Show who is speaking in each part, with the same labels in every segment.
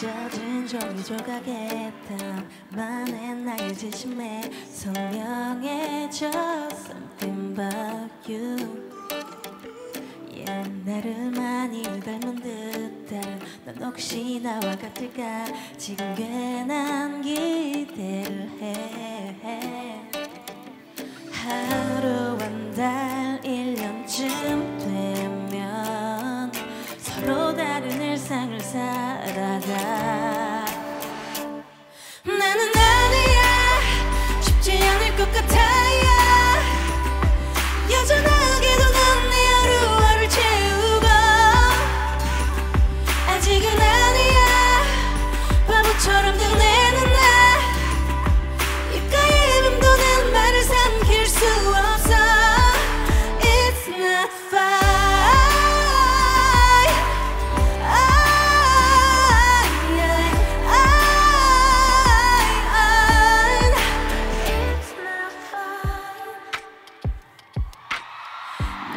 Speaker 1: 찢어진 종이 조각에 담만의 나의 진심에 선명해져 Something about you. 옛날을 많이 닮은 듯한 넌 혹시 나와 같을까? 지금 괜한 기대를 해. 하 나는 아니야. 쉽지 않을 것 같아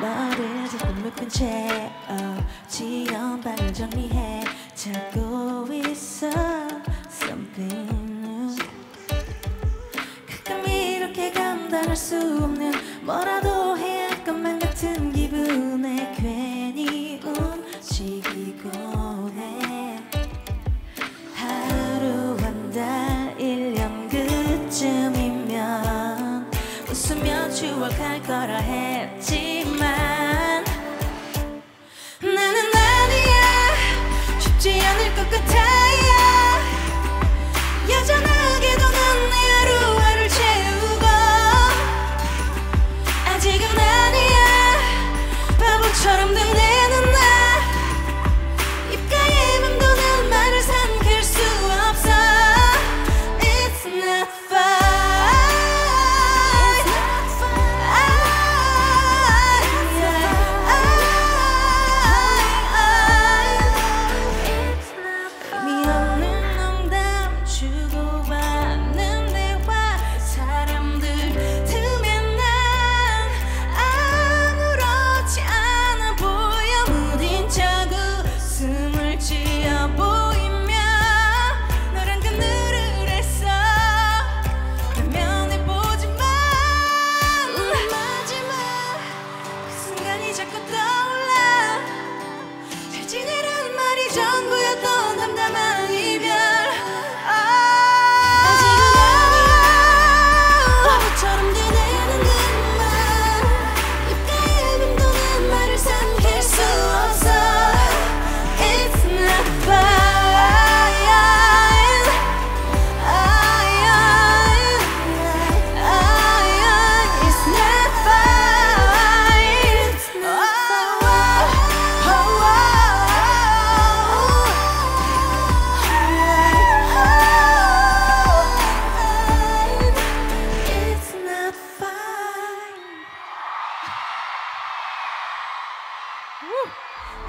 Speaker 1: 너를 자꾸 묶은 채 어지러운 방을 정리해. 찾고 있어. Something new. 가끔 이렇게 감당할 수 없는 뭐라도 해야 할 것만 같은 거라 했지만 나는 아니야. 쉽지 않을 것 같아.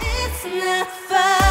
Speaker 1: It's not fun.